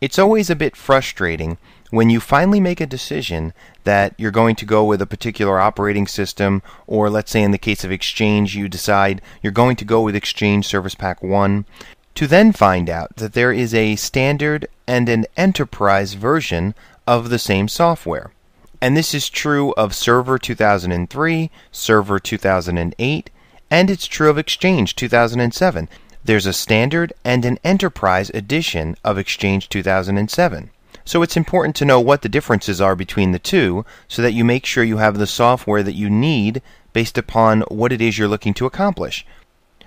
It's always a bit frustrating when you finally make a decision that you're going to go with a particular operating system, or let's say in the case of Exchange, you decide you're going to go with Exchange Service Pack 1, to then find out that there is a standard and an enterprise version of the same software. And this is true of Server 2003, Server 2008, and it's true of Exchange 2007 there's a standard and an enterprise edition of Exchange 2007. So it's important to know what the differences are between the two so that you make sure you have the software that you need based upon what it is you're looking to accomplish.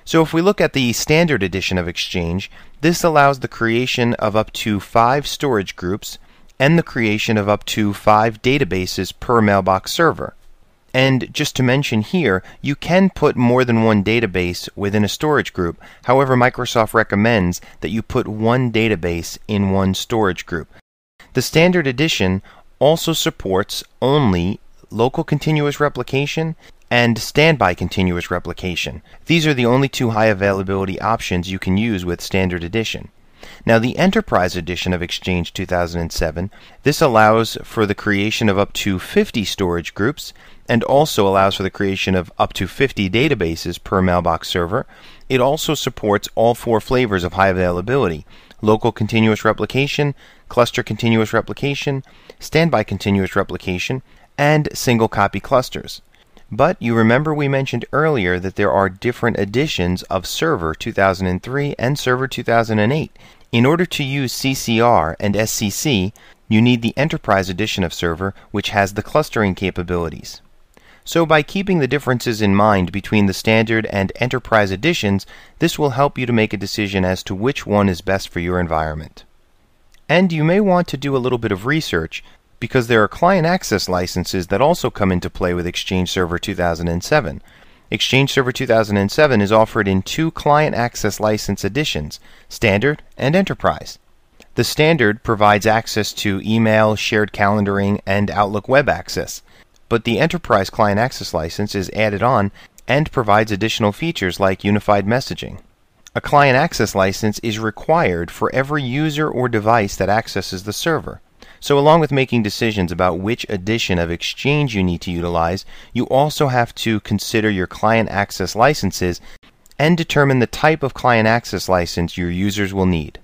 So if we look at the standard edition of Exchange, this allows the creation of up to five storage groups and the creation of up to five databases per mailbox server. And just to mention here, you can put more than one database within a storage group. However, Microsoft recommends that you put one database in one storage group. The standard edition also supports only local continuous replication and standby continuous replication. These are the only two high availability options you can use with standard edition. Now, the Enterprise Edition of Exchange 2007, this allows for the creation of up to 50 storage groups and also allows for the creation of up to 50 databases per mailbox server. It also supports all four flavors of high availability local continuous replication, cluster continuous replication, standby continuous replication, and single copy clusters. But you remember we mentioned earlier that there are different editions of Server 2003 and Server 2008. In order to use CCR and SCC, you need the Enterprise Edition of Server, which has the clustering capabilities. So, by keeping the differences in mind between the standard and enterprise editions, this will help you to make a decision as to which one is best for your environment. And you may want to do a little bit of research because there are client access licenses that also come into play with Exchange Server 2007. Exchange Server 2007 is offered in two client access license editions, Standard and Enterprise. The Standard provides access to email, shared calendaring, and Outlook web access but the Enterprise Client Access License is added on and provides additional features like unified messaging. A client access license is required for every user or device that accesses the server. So, along with making decisions about which edition of Exchange you need to utilize, you also have to consider your client access licenses and determine the type of client access license your users will need.